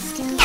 still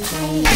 Here.